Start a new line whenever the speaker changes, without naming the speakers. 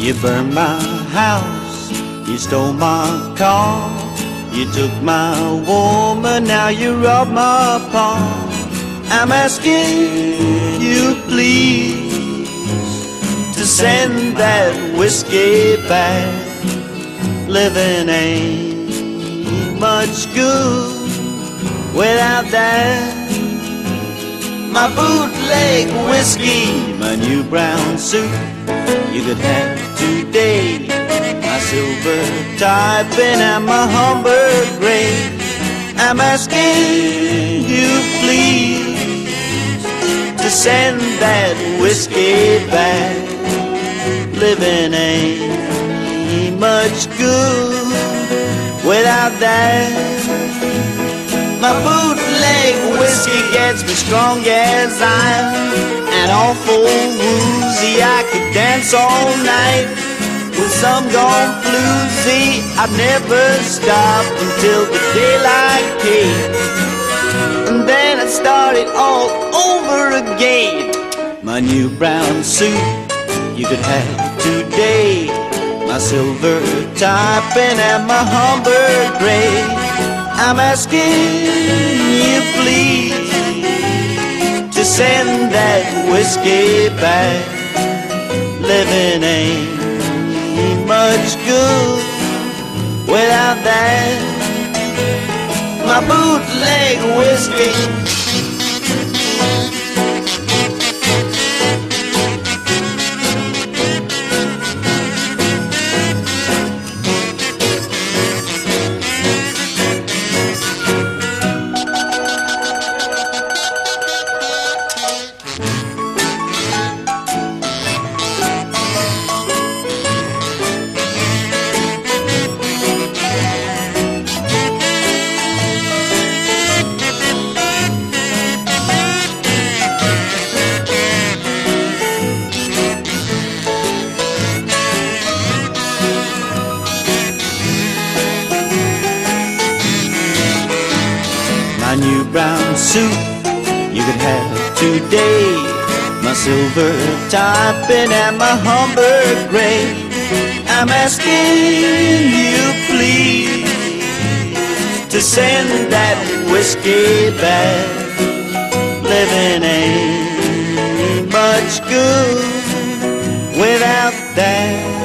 You burned my house, you stole my car, you took my woman, now you rob my paw. I'm asking you, please, to send that whiskey back. Living ain't much good without that. My bootleg whiskey, my new brown suit, you could have today. My silver tie pin and my Homburg gray. I'm asking you, please, to send that whiskey back. Living ain't much good without that. My bootleg whiskey gets me strong as I'm and awful woozy. I could dance all night with some gone floozy. I'd never stop until the daylight came, and then I started all over again. My new brown suit you could have today. My silver pin and my Homburg gray. I'm asking whiskey bag. Living ain't much good without that. My bootleg whiskey. Brown suit you could have today. My silver tie pin and my Homburg gray. I'm asking you please to send that whiskey back. Living ain't much good without that.